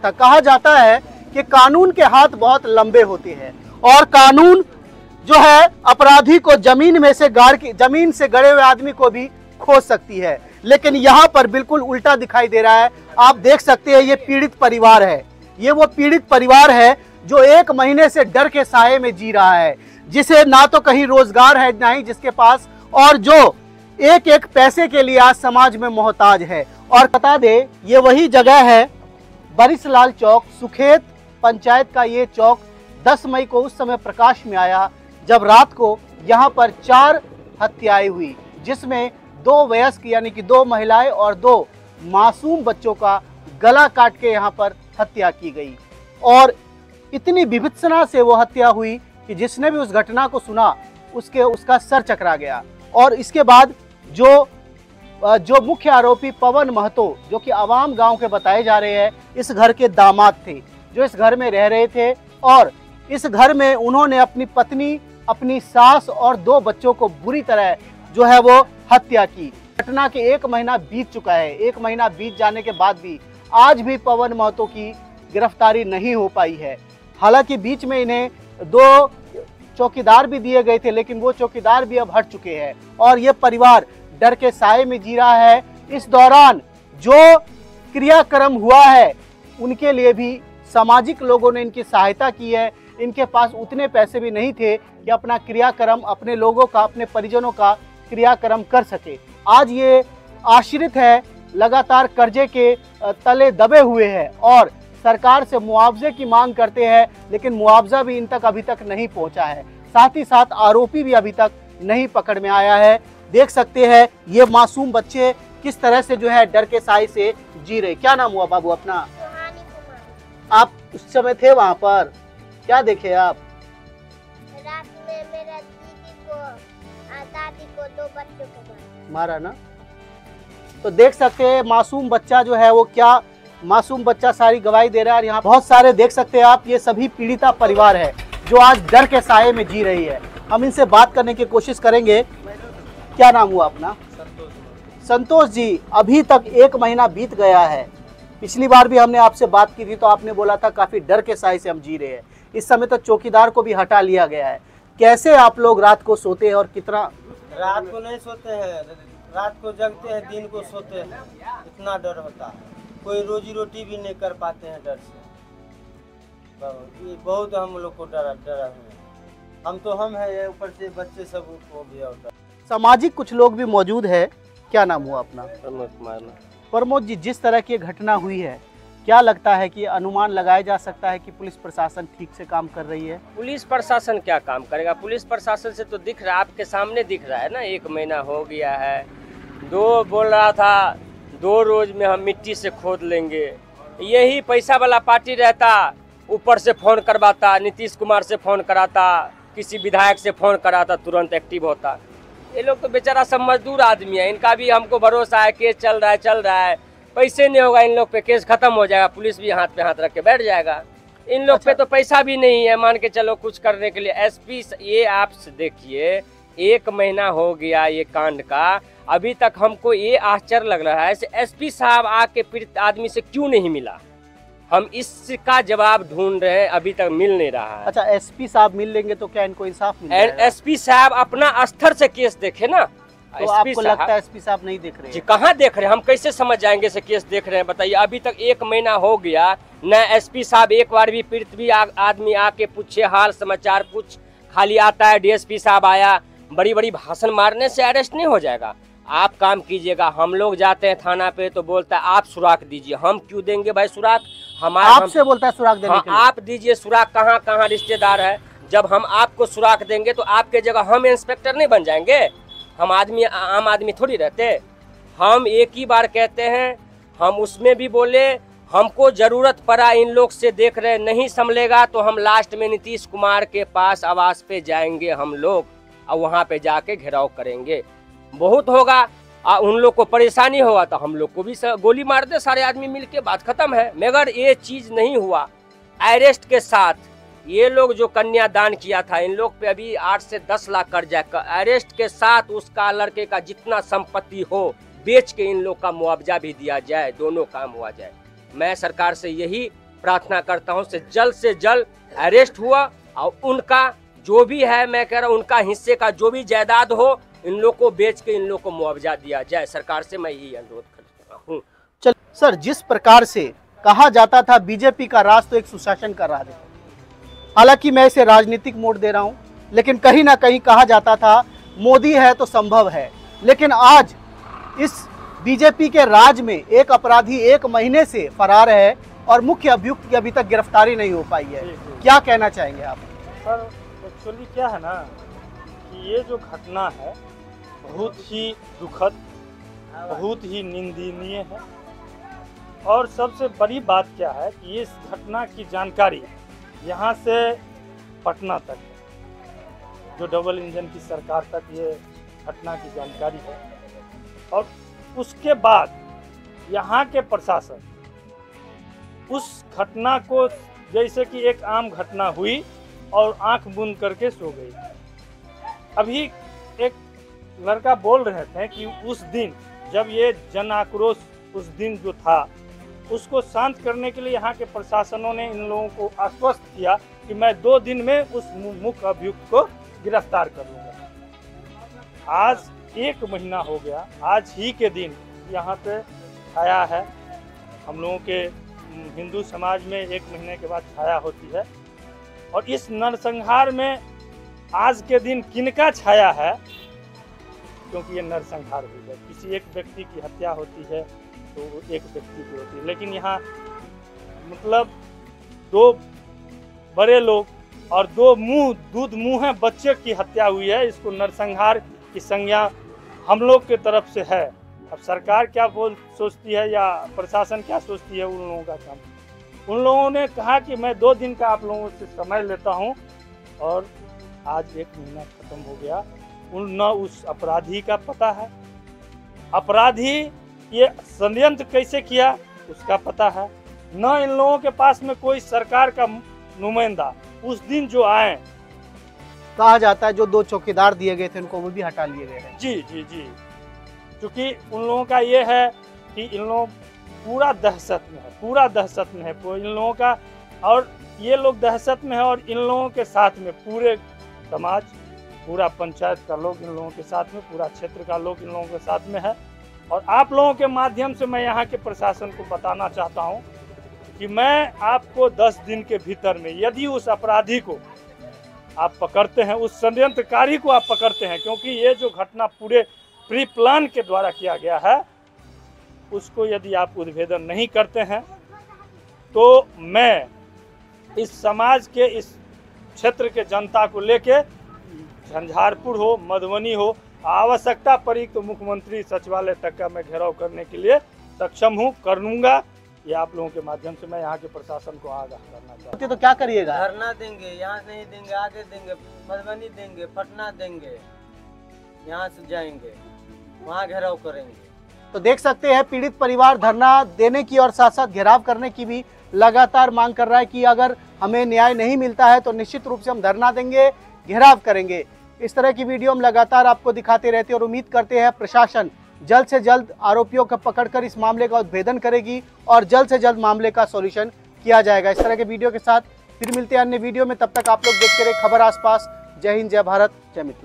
था कहा जाता है कि कानून के हाथ बहुत लंबे होते हैं और कानून जो है अपराधी को ज़मीन में से गाड़ के ज़मीन से गड़े हुए आदमी को भी खोज सकती है। लेकिन यहाँ पर बिल्कुल उल्टा दिखाई दे रहा है। आप देख सकते हैं, ये पीड़ित परिवार है। ये वो पीड़ित परिवार है जो एक महीने से डर के साये में जी रहा है, जिसे ना तो कहीं रोज़गार है, ना ही जिसके पास और जो एक एक पैसे के लिए आज समाज में मोहताज है। और बता दे, ये वही जगह है बरिसलाल चौक, सुखेत पंचायत का ये चौक 10 मई को उस समय प्रकाश में आया जब रात को यहाँ पर चार हत्याएँ हुई, जिसमें दो वयस्क यानी कि दो महिलाएँ और दो मासूम बच्चों का गला काट के यहाँ पर हत्या की गई। और इतनी विभित्सना से वो हत्या हुई कि जिसने भी उस घटना को सुना, उसके, उसका सर चकरा गया। और इसके बाद जो जो मुख्य आरोपी पवन महतो, जो कि आवाम गाँव के बताए जा रहे हैं, इस घर के दामाद थे, जो इस घर में रह रहे थे और इस घर में उन्होंने अपनी पत्नी, अपनी सास और दो बच्चों को बुरी तरह जो है वो हत्या की। घटना के एक महीना बीत चुका है, एक महीना बीत जाने के बाद भी आज भी पवन महतो की गिरफ्तारी नहीं हो पाई है। हालाँकि बीच में इन्हें दो चौकीदार भी दिए गए थे, लेकिन वो चौकीदार भी अब हट चुके हैं और ये परिवार डर के साए में जी रहा है। इस दौरान जो क्रियाक्रम हुआ है, उनके लिए भी सामाजिक लोगों ने इनकी सहायता की है। इनके पास उतने पैसे भी नहीं थे कि अपना क्रियाक्रम अपने लोगों का, अपने परिजनों का क्रियाक्रम कर सके। आज ये आश्रित है, लगातार कर्जे के तले दबे हुए हैं और सरकार से मुआवजे की मांग करते हैं, लेकिन मुआवजा भी इन तक अभी तक नहीं पहुँचा है। साथ ही साथ आरोपी भी अभी तक नहीं पकड़ में आया है। देख सकते हैं ये मासूम बच्चे किस तरह से जो है डर के साए से जी रहे। क्या नाम हुआ बाबू अपना? आप उस समय थे वहाँ पर। क्या देखे आप? रात में मेरा दीदी को दादी को दो बच्चों को मारा। मारा ना? तो देख सकते हैं मासूम बच्चा जो है वो क्या मासूम बच्चा सारी गवाही दे रहा है और यहाँ बहुत सारे देख सकते हैं आप ये सभी पीड़िता परिवार है जो आज डर के साये में जी रही है। हम इनसे बात करने की कोशिश करेंगे। क्या नाम हुआ अपना? संतोष संतोष जी, अभी तक एक महीना बीत गया है। पिछली बार भी हमने आपसे बात की थी तो आपने बोला था काफ़ी डर के साए से हम जी रहे हैं। इस समय तो चौकीदार को भी हटा लिया गया है। कैसे आप लोग रात को सोते हैं और कितना रात को नहीं सोते हैं, रात को जगते हैं, दिन को सोते हैं। इतना डर होता है। कोई रोजी रोटी भी नहीं कर पाते हैं डर से। बहुत हम लोग को डरा डरा हम तो हम है ऊपर से बच्चे सबको भी और सामाजिक कुछ लोग भी मौजूद है। क्या नाम हुआ अपना? प्रमोद जी जिस तरह की घटना हुई है क्या लगता है कि अनुमान लगाया जा सकता है कि पुलिस प्रशासन ठीक से काम कर रही है? पुलिस प्रशासन क्या काम करेगा? पुलिस प्रशासन से तो दिख रहा है आपके सामने दिख रहा है ना एक महीना हो गया है। दो बोल रहा था दो रोज में हम मिट्टी से खोद लेंगे। यही पैसा वाला पार्टी रहता ऊपर से फ़ोन करवाता नीतीश कुमार से फ़ोन कराता किसी विधायक से फ़ोन कराता तुरंत एक्टिव होता। ये लोग तो बेचारा सब मजदूर आदमी है। इनका भी हमको भरोसा है केस चल रहा है चल रहा है। पैसे नहीं होगा इन लोग पे केस खत्म हो जाएगा पुलिस भी हाथ पे हाथ रख के बैठ जाएगा। इन लोग अच्छा। पे तो पैसा भी नहीं है मान के चलो कुछ करने के लिए। एसपी ये आप देखिए एक महीना हो गया ये कांड का। अभी तक हमको ये आश्चर्य लग रहा है एसपी साहब आके पीड़ित आदमी से क्यों नहीं मिला? हम इसका जवाब ढूंढ रहे हैं अभी तक मिल नहीं रहा है। अच्छा एसपी साहब मिल लेंगे तो क्या इनको इंसाफ मिल जाएगा? एसपी साहब अपना स्तर से केस देखे ना। तो आपको लगता है एसपी साहब नहीं देख रहे जी कहाँ देख रहे हैं? हम कैसे समझ जाएँगे से केस देख रहे हैं? बताइए अभी तक एक महीना हो गया न एसपी साहब एक बार भी पीड़ित भी आदमी आके पूछे हाल समाचार कुछ खाली आता है डीएसपी साहब आया बड़ी बड़ी भाषण मारने से अरेस्ट नहीं हो जाएगा? आप काम कीजिएगा हम लोग जाते हैं थाना पे तो बोलता है आप सुराख दीजिए हम क्यों देंगे भाई सुराख? हमारा हम- आपसे बोलता है सुराग देने हाँ, के लिए। आप दीजिए सुराख कहाँ कहाँ रिश्तेदार है। जब हम आपको सुराख देंगे तो आपके जगह हम इंस्पेक्टर नहीं बन जाएँगे। हम आदमी आम आदमी थोड़ी रहते। हम एक ही बार कहते हैं हम उसमें भी बोले हमको ज़रूरत पड़ा इन लोग से देख रहे नहीं संभलेगा तो हम लास्ट में नीतीश कुमार के पास आवास पे जाएँगे हम लोग और वहाँ पे जाके घेराव करेंगे। बहुत होगा। आ, उन लोग को परेशानी होगा तो हम लोग को भी गोली मार दे सारे आदमी मिल के बात खत्म है। मगर ये चीज़ नहीं हुआ। अरेस्ट के साथ ये लोग जो कन्यादान किया था इन लोग पे अभी आठ से दस लाख कर्जा अरेस्ट के साथ उसका लड़के का जितना संपत्ति हो बेच के इन लोग का मुआवजा भी दिया जाए दोनों काम हुआ जाए। मैं सरकार से यही प्रार्थना करता हूँ से जल्द से जल्द अरेस्ट हुआ और उनका जो भी है मैं कह रहा हूँ उनका हिस्से का जो भी जायदाद हो इन लोग को बेच के इन लोग को मुआवजा दिया जाए। सरकार से मैं यही अनुरोध करता हूँ। चल सर जिस प्रकार से कहा जाता था बीजेपी का राज तो एक सुशासन का राज है। हालाँकि मैं इसे राजनीतिक मोड़ दे रहा हूँ लेकिन कहीं ना कहीं कहा जाता था मोदी है तो संभव है। लेकिन आज इस बीजेपी के राज में एक अपराधी एक महीने से फरार है और मुख्य अभियुक्त की अभी तक गिरफ्तारी नहीं हो पाई है। क्या कहना चाहेंगे आप? सर एक्चुअली क्या है ना कि ये जो घटना है, बहुत ही दुखद, बहुत ही निंदनीय है। और सबसे बड़ी बात क्या है कि इस घटना की जानकारी यहाँ से पटना तक है, जो डबल इंजन की सरकार तक ये घटना की जानकारी है। और उसके बाद यहाँ के प्रशासन उस घटना को, जैसे कि एक आम घटना हुई और आँख बूंद करके सो गई। अभी एक लड़का बोल रहे थे कि उस दिन जब ये जन आक्रोश उस दिन जो था उसको शांत करने के लिए यहाँ के प्रशासनों ने इन लोगों को आश्वस्त किया कि मैं दो दिन में उस मुख्य अभियुक्त को गिरफ़्तार कर लूँगा। आज एक महीना हो गया आज ही के दिन यहाँ पे छाया है। हम लोगों के हम्म, हिंदू समाज में एक महीने के बाद छाया होती है। और इस नरसंहार में आज के दिन किनका छाया है? क्योंकि ये नरसंहार हुई है। किसी एक व्यक्ति की हत्या होती है तो वो एक व्यक्ति की होती है। लेकिन यहाँ मतलब दो बड़े लोग और दो मुँह, दूध मुँह है, बच्चे की हत्या हुई है। इसको नरसंहार की संज्ञा हम लोग के तरफ़ से है। अब सरकार क्या बोल सोचती है या प्रशासन क्या सोचती है, उन लोगों का काम। उन लोगों ने कहा कि मैं दो दिन का आप लोगों से समय लेता हूँ और आज एक महीना खत्म हो गया। उन न उस अपराधी का पता है। अपराधी ये षडयंत्र कैसे किया उसका पता है। न इन लोगों के पास में कोई सरकार का नुमाइंदा। उस दिन जो आए। कहा जाता है जो दो चौकीदार दिए गए थे उनको वो भी हटा लिए गए हैं। जी जी जी। क्योंकि उन लोगों का ये है कि इन लोग पूरा दहशत में है पूरा दहशत में है। इन लोगों का और ये लोग दहशत में है और इन लोगों के साथ में पूरे समाज, पूरा पंचायत का लोग इन लोगों के साथ में, पूरा क्षेत्र का लोग इन लोगों के साथ में है। और आप लोगों के माध्यम से मैं यहाँ के प्रशासन को बताना चाहता हूँ कि मैं आपको 10 दिन के भीतर में, यदि उस अपराधी को आप पकड़ते हैं, उस षड्यंत्रकारी को आप पकड़ते हैं, क्योंकि ये जो घटना पूरे प्री प्लान के द्वारा किया गया है, उसको यदि आप उद्भेदन नहीं करते हैं तो मैं इस समाज के इस क्षेत्र के जनता को लेके झंझारपुर हो मधुबनी हो आवश्यकता पड़ी तो मुख्यमंत्री सचिवालय तक का मैं घेराव करने के लिए सक्षम हूँ कर लूँगा। ये आप लोगों के माध्यम से मैं यहाँ के प्रशासन को आगाह करना चाहता हूँ। तो क्या करिएगा? धरना देंगे यहाँ नहीं देंगे आगे देंगे मधुबनी देंगे पटना देंगे यहाँ से जाएँगे वहाँ घेराव करेंगे। तो देख सकते हैं पीड़ित परिवार धरना देने की और साथ साथ घेराव करने की भी लगातार मांग कर रहा है कि अगर हमें न्याय नहीं मिलता है तो निश्चित रूप से हम धरना देंगे, घेराव करेंगे। इस तरह की वीडियो हम लगातार आपको दिखाते रहते हैं और उम्मीद करते हैं प्रशासन जल्द से जल्द आरोपियों को पकड़कर इस मामले का उद्भेदन करेगी और जल्द से जल्द मामले का सॉल्यूशन किया जाएगा। इस तरह के वीडियो के साथ फिर मिलते हैं अन्य वीडियो में। तब तक आप लोग देखते रहे खबर आसपास। जय हिंद, जय भारत, जय मित्र।